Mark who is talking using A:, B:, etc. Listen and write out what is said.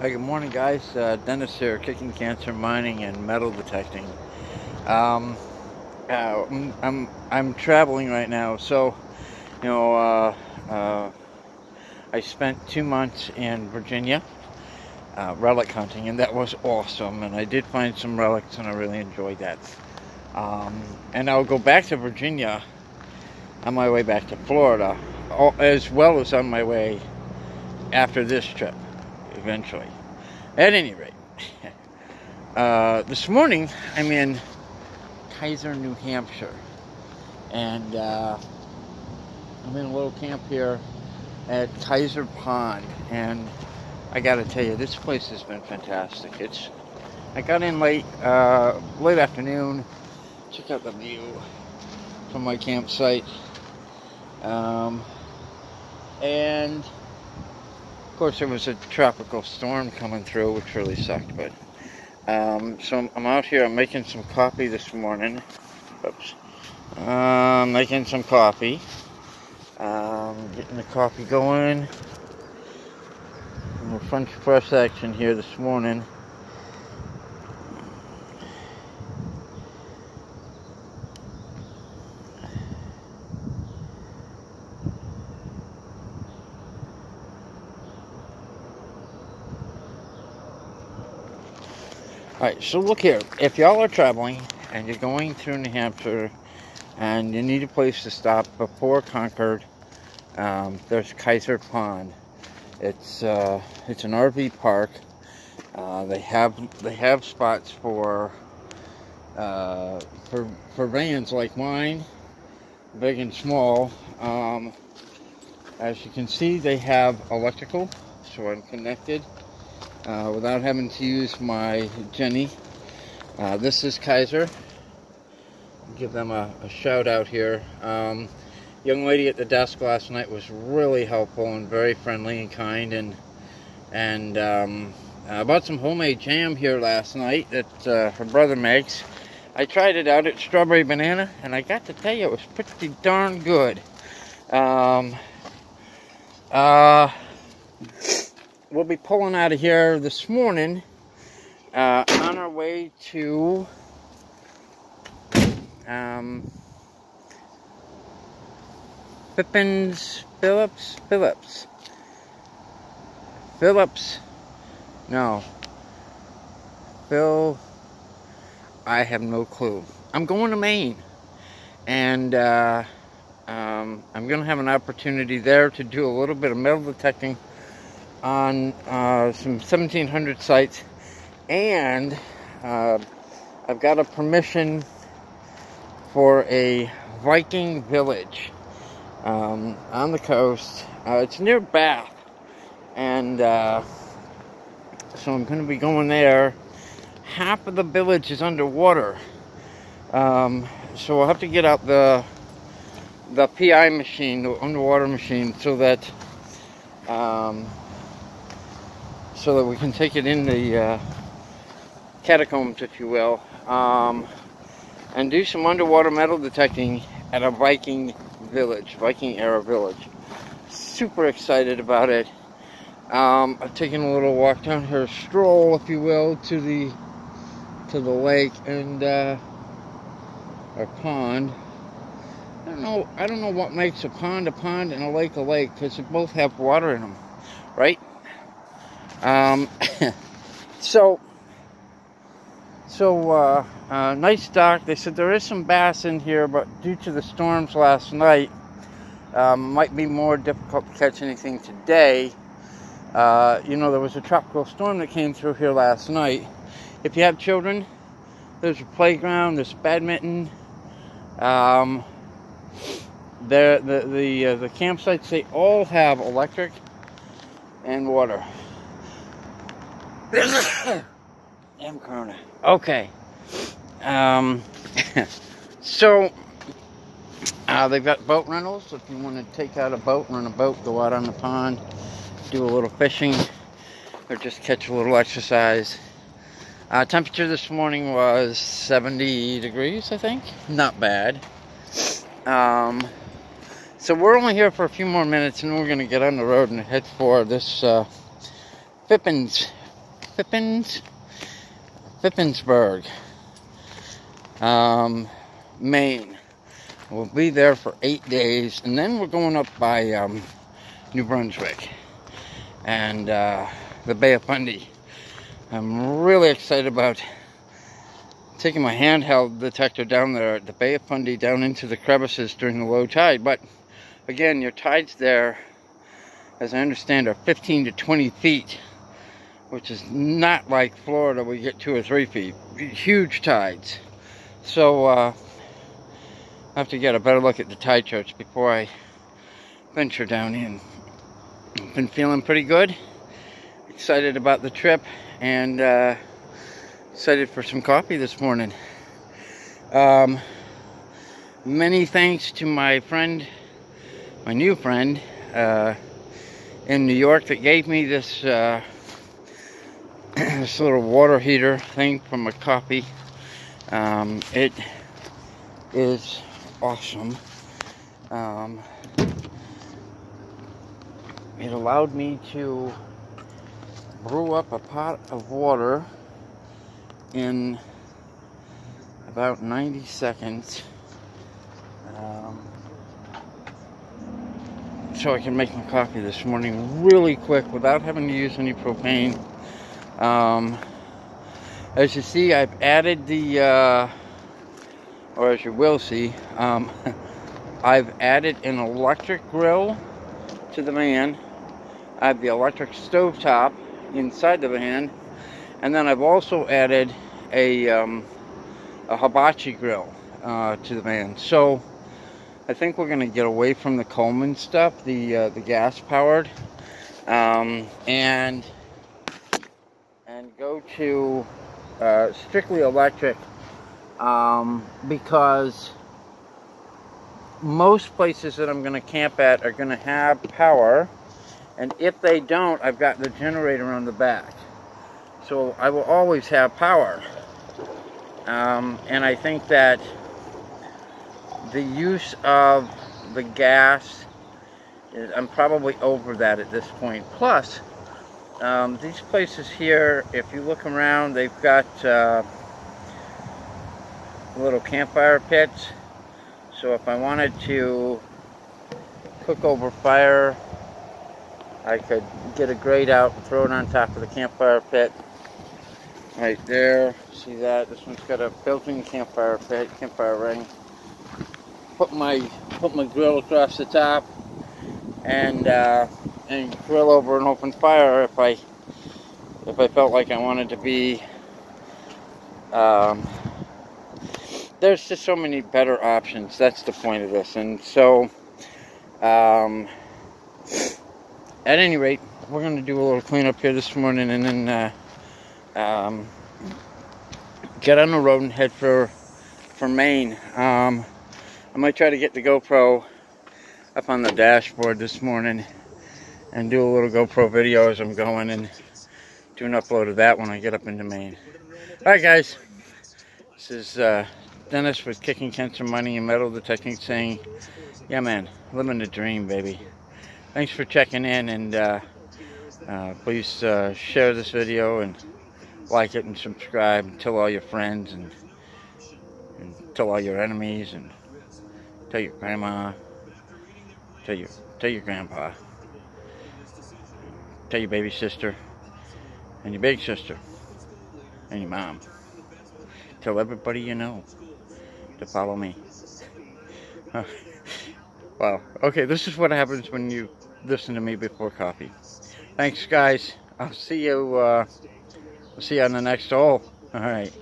A: Hi, good morning, guys. Uh, Dennis here, kicking cancer, mining, and metal detecting. Um, uh, I'm, I'm, I'm traveling right now, so you know uh, uh, I spent two months in Virginia uh, relic hunting, and that was awesome. And I did find some relics, and I really enjoyed that. Um, and I'll go back to Virginia on my way back to Florida, as well as on my way after this trip eventually. At any rate, uh, this morning I'm in Keyser, New Hampshire, and uh, I'm in a little camp here at Keyser Pond, and I got to tell you, this place has been fantastic. It's I got in late, uh, late afternoon. Check out the view from my campsite, um, and course, there was a tropical storm coming through, which really sucked. But um, so I'm out here. I'm making some coffee this morning. Oops. Uh, making some coffee. Um, getting the coffee going. A French press action here this morning. Alright, so look here. If y'all are traveling and you're going through New Hampshire and you need a place to stop before Concord, um, there's Keyser Pond. It's uh, it's an RV park. Uh, they have they have spots for uh, for for vans like mine, big and small. Um, as you can see, they have electrical, so I'm connected uh, without having to use my Jenny. Uh, this is Keyser. Give them a, a shout out here. Um, young lady at the desk last night was really helpful and very friendly and kind and and um, I bought some homemade jam here last night that uh, her brother makes. I tried it out at Strawberry Banana and I got to tell you it was pretty darn good. Um, uh, we'll be pulling out of here this morning uh, on our way to um, Pippins Phillips Phillips. Phillips? No. Phil I have no clue. I'm going to Maine. And uh, um, I'm gonna have an opportunity there to do a little bit of metal detecting on uh, some 1700 sites and uh, I've got a permission for a Viking village um, on the coast. Uh, it's near Bath and uh, so I'm going to be going there. Half of the village is underwater. Um, so we'll have to get out the the PI machine, the underwater machine, so that um, so that we can take it in the uh, catacombs, if you will, um, and do some underwater metal detecting at a Viking village, Viking era village. Super excited about it. Um, I've taken a little walk down here, stroll, if you will, to the to the lake and uh, or pond. I don't know. I don't know what makes a pond a pond and a lake a lake because they both have water in them, right? Um, so, so uh, uh, nice dock. They said there is some bass in here, but due to the storms last night, um, might be more difficult to catch anything today. Uh, you know, there was a tropical storm that came through here last night. If you have children, there's a playground, there's badminton. Um, the the the, uh, the campsites they all have electric and water. Damn Corona. Okay. Um, so, uh, they've got boat rentals. If you want to take out a boat, rent a boat, go out on the pond, do a little fishing, or just catch a little exercise. Uh, temperature this morning was 70 degrees, I think. Not bad. Um, so we're only here for a few more minutes, and we're going to get on the road and head for this uh, Pippins Phippins, Phippinsburg, um, Maine. We'll be there for eight days, and then we're going up by um, New Brunswick and uh, the Bay of Fundy. I'm really excited about taking my handheld detector down there at the Bay of Fundy down into the crevices during the low tide. But again, your tides there, as I understand, are 15 to 20 feet, which is not like Florida, we get two or three feet. Huge tides. So, uh, I have to get a better look at the tide charts before I venture down in. I've been feeling pretty good. Excited about the trip and uh, excited for some coffee this morning. Um, many thanks to my friend, my new friend uh, in New York that gave me this uh, this little water heater thing from a coffee. Um, it is awesome. Um, it allowed me to brew up a pot of water in about 90 seconds um, so I can make my coffee this morning really quick without having to use any propane. Um, as you see, I've added the uh, or as you will see, um, I've added an electric grill to the van. I have the electric stove top inside the van. And then I've also added a, um, a hibachi grill uh, to the van. So I think we're going to get away from the Coleman stuff, the, uh, the gas powered, um, and, and go to uh, strictly electric um, because most places that I'm going to camp at are going to have power and if they don't I've got the generator on the back. So I will always have power. Um, and I think that the use of the gas is, I'm probably over that at this point. Plus um, these places here if you look around they've got uh, little campfire pits. So if I wanted to cook over fire, I could get a grate out and throw it on top of the campfire pit. Right there, see that? This one's got a built-in campfire pit, campfire ring. Put my put my grill across the top, and uh, and grill over an open fire if I if I felt like I wanted to be um, there's just so many better options. That's the point of this. And so, um, at any rate, we're to do a little cleanup here this morning and then uh, um, get on the road and head for for Maine. Um, I might try to get the GoPro up on the dashboard this morning and do a little GoPro video as I'm going and do an upload of that when I get up into Maine. Alright guys, this is uh, Dennis with Kicking Cancer Money and Metal Detecting saying, yeah man, living the dream, baby. Thanks for checking in and uh, uh, please uh, share this video and like it and subscribe and tell all your friends and, and tell all your enemies and tell your grandma, tell your, tell your grandpa, tell your baby sister and your big sister and your mom. Tell everybody you know to follow me. wow. Okay, this is what happens when you listen to me before coffee. Thanks, guys. I'll see you. Uh, I'll see you on the next hole. All right.